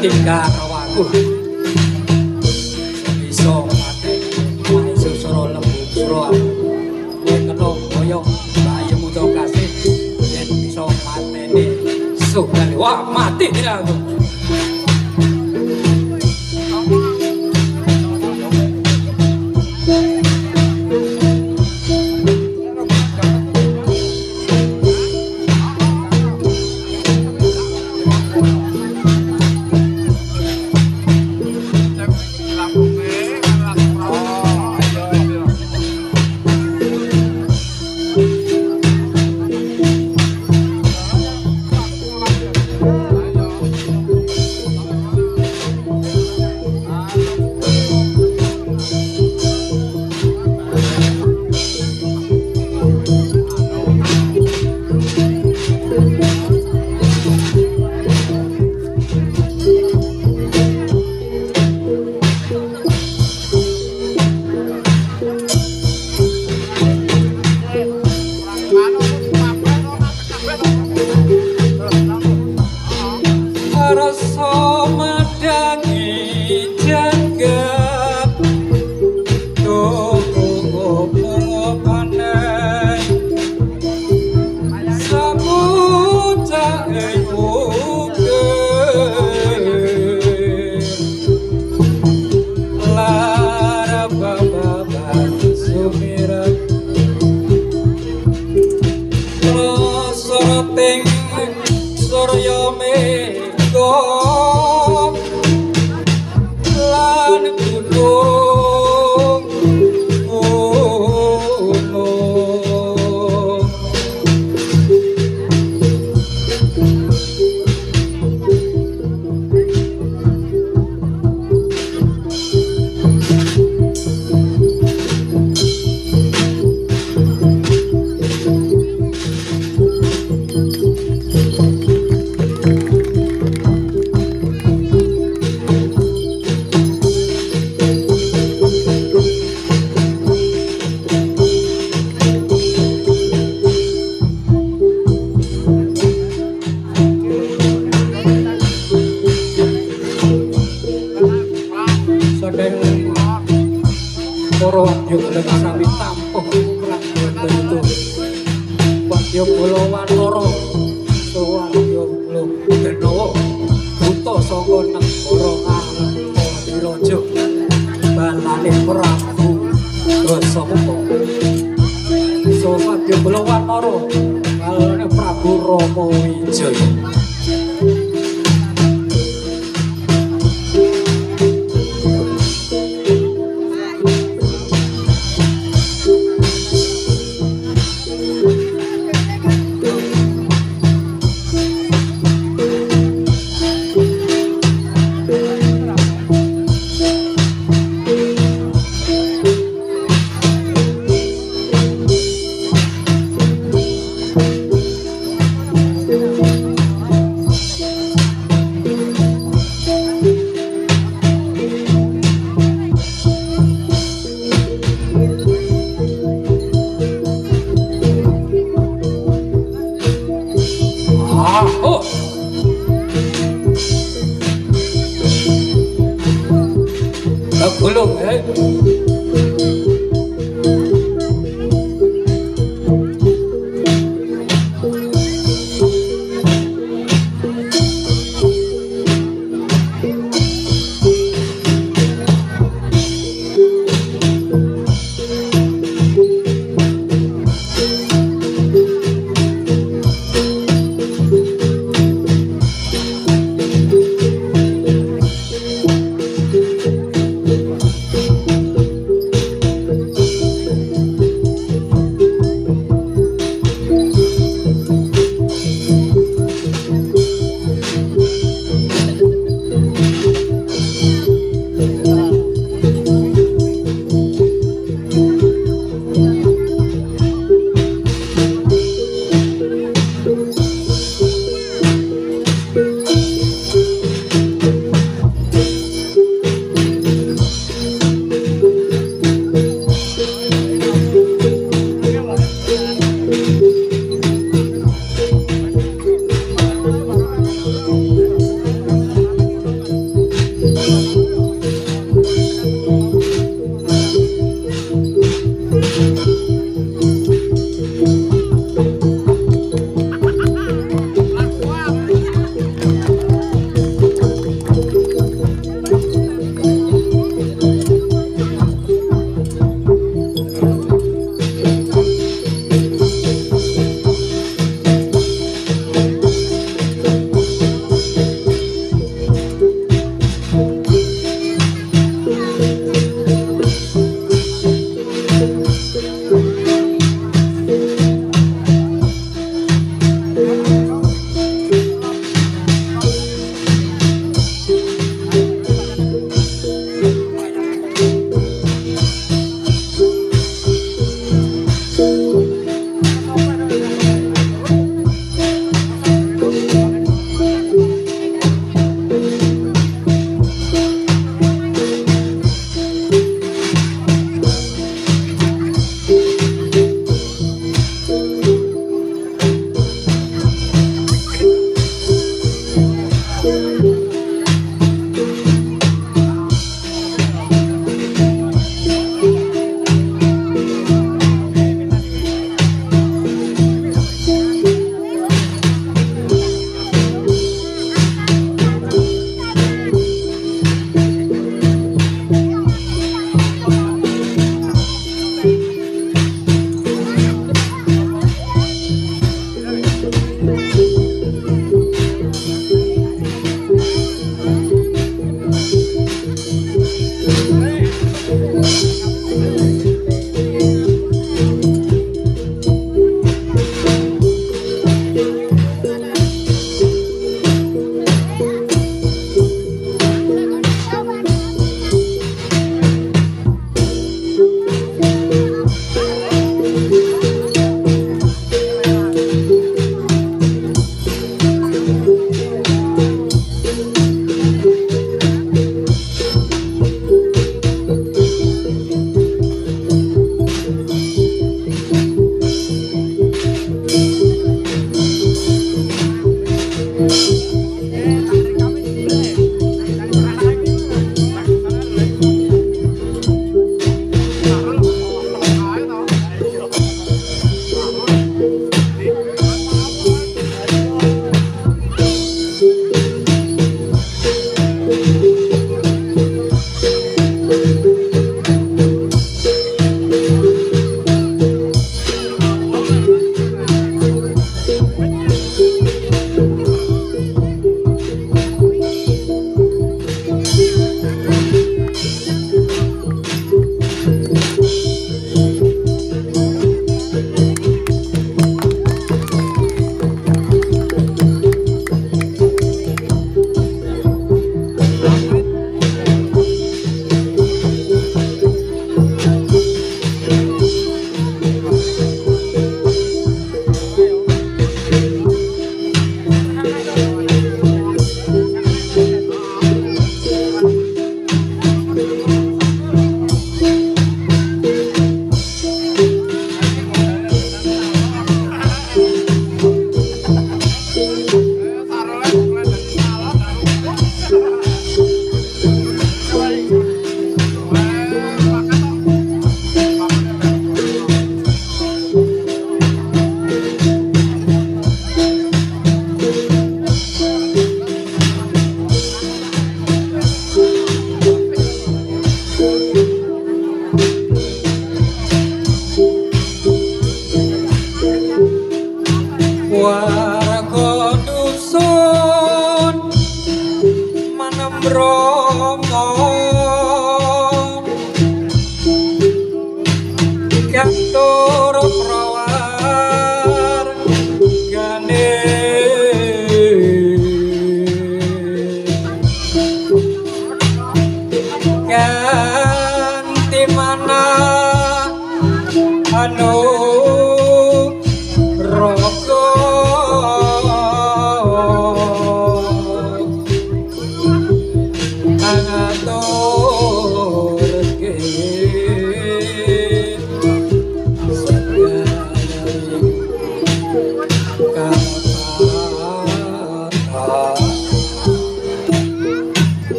ketinggal awakku iso mate mai susoro lembu suro yen kena koyo bayu muto kasih. Yen iso mate ne sugan wah mati dia aku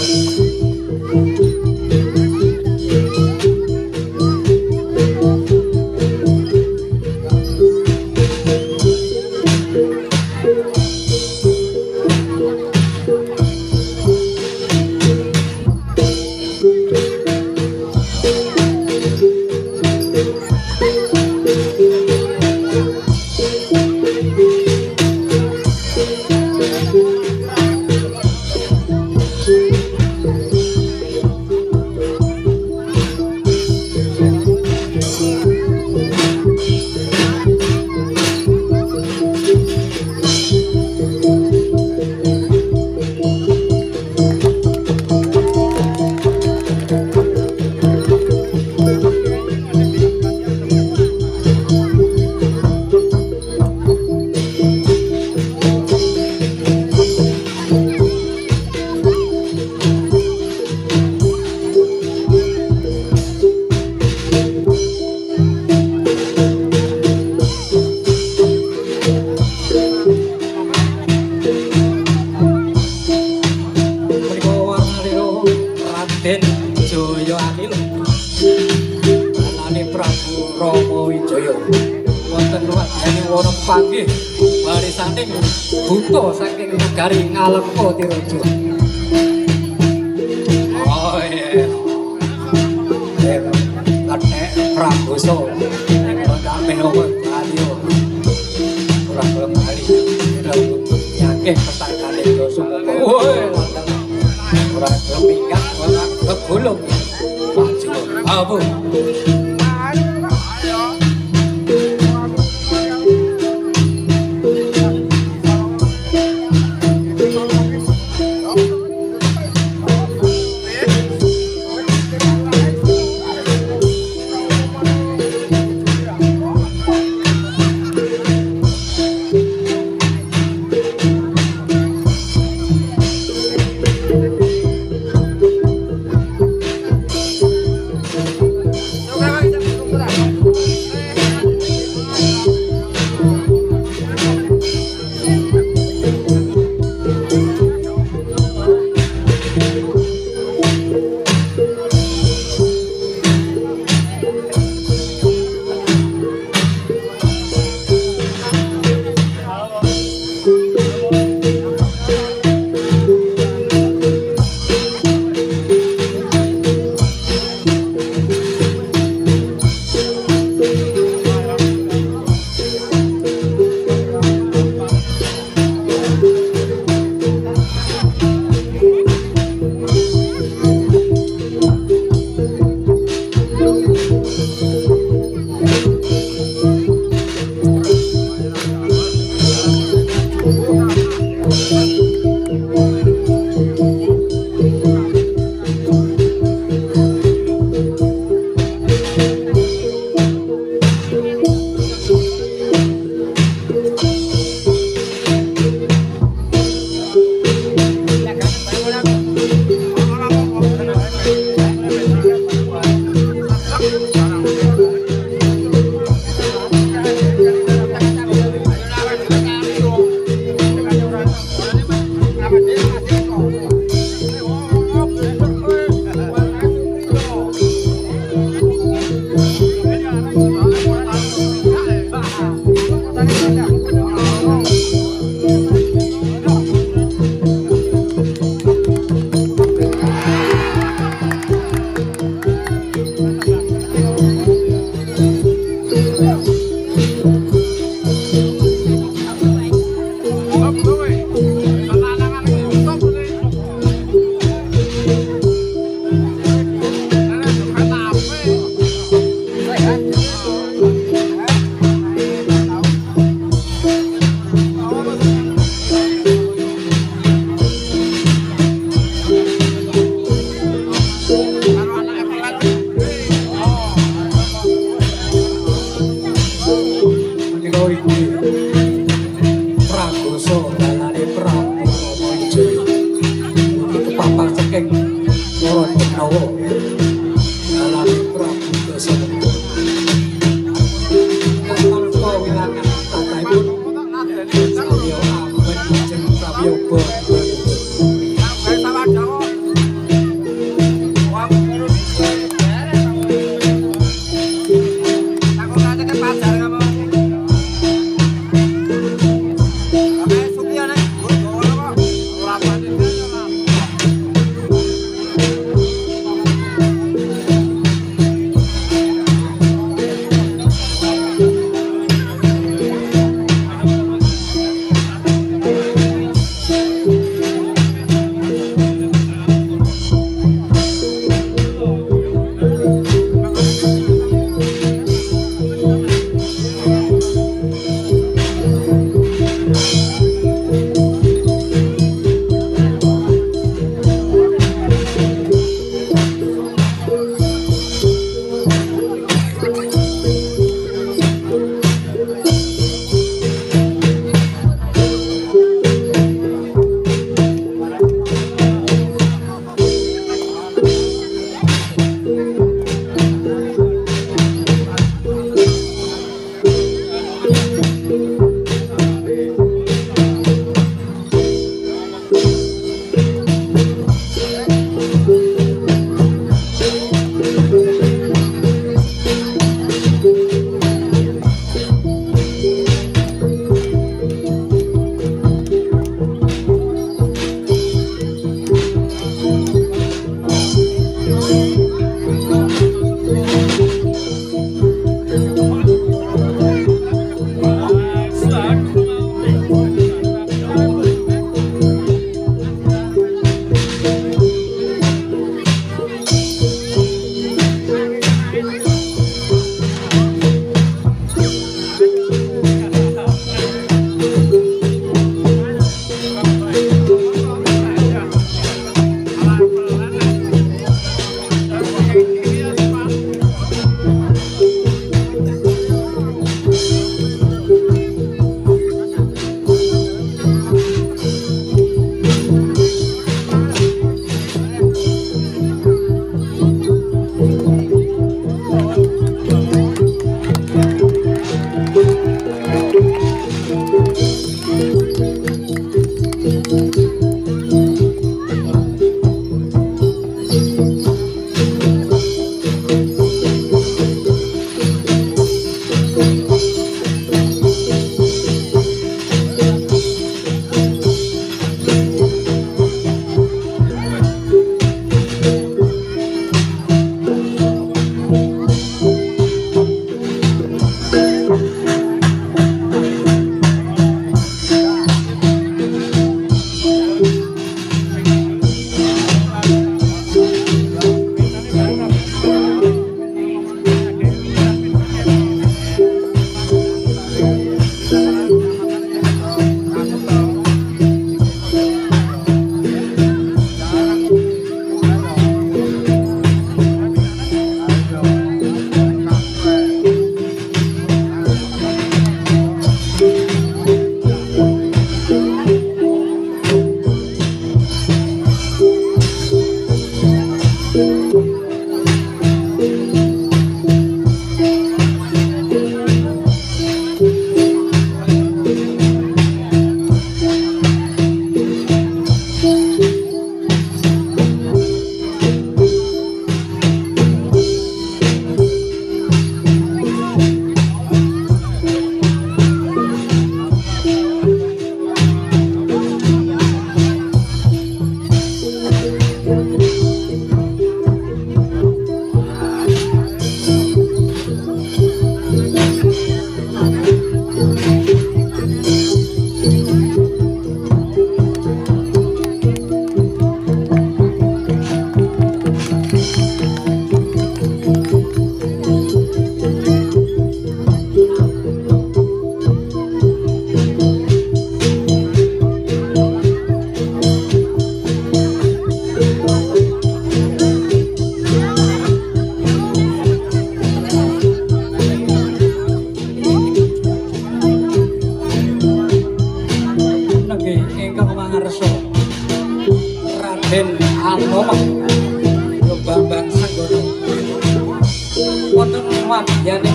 Música Sugi ingkang mangarsa Raden Anoma Bambang Sanggono wonten wadyane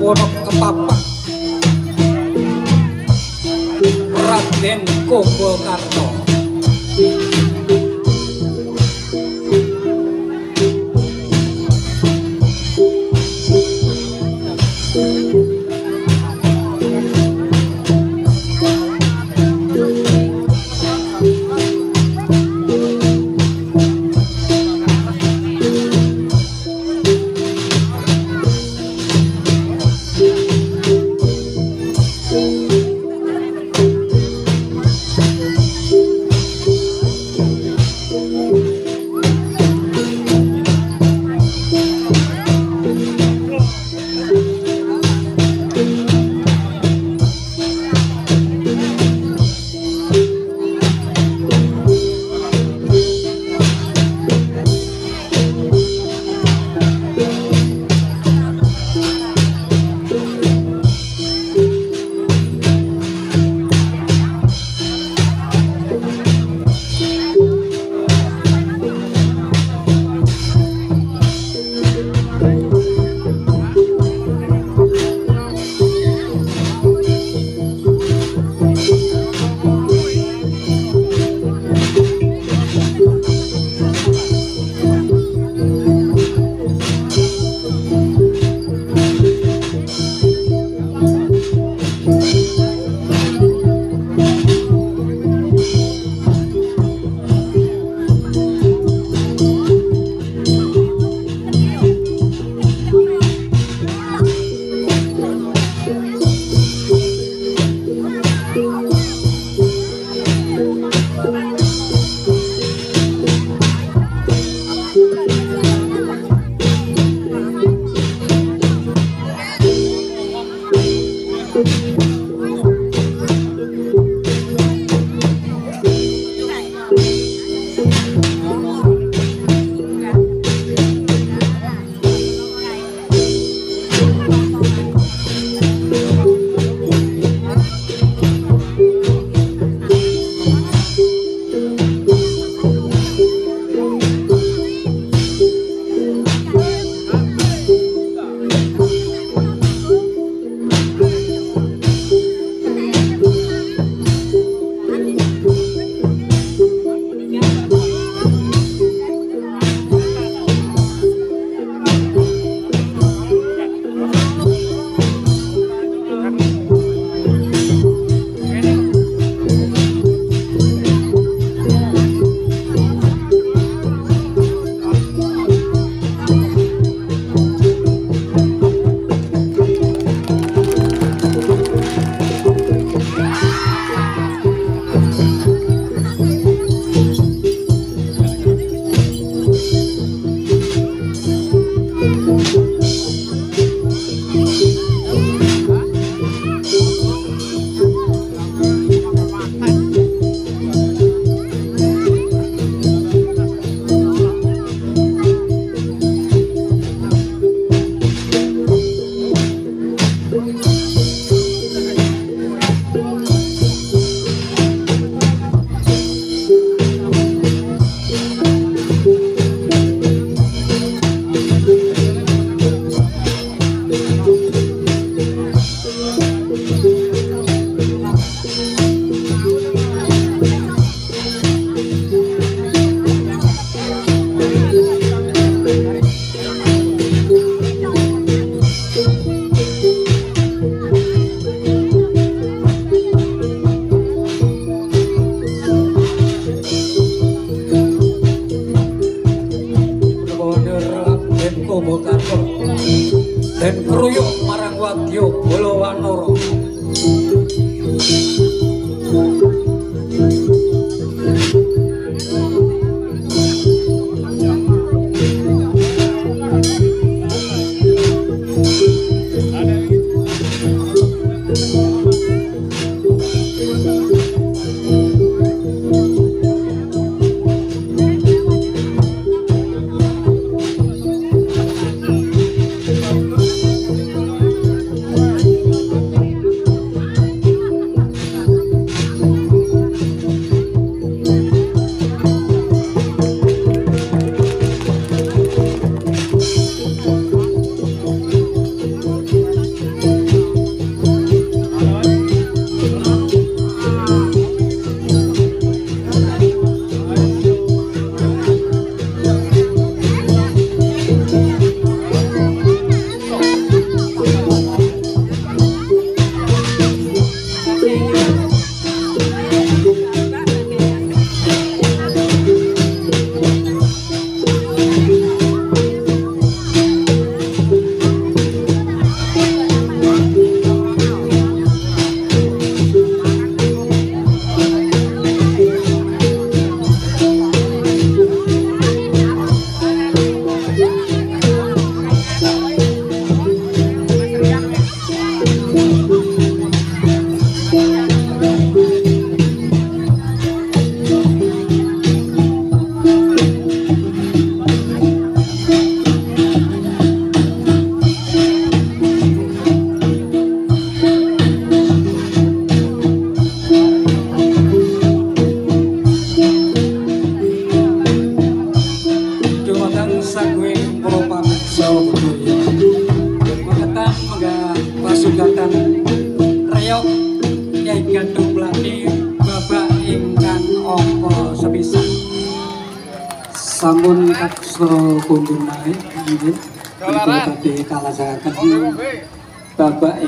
wono kepapa Raden Kobokarno Karno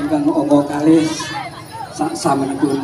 ingkang angka kalih sak samenipun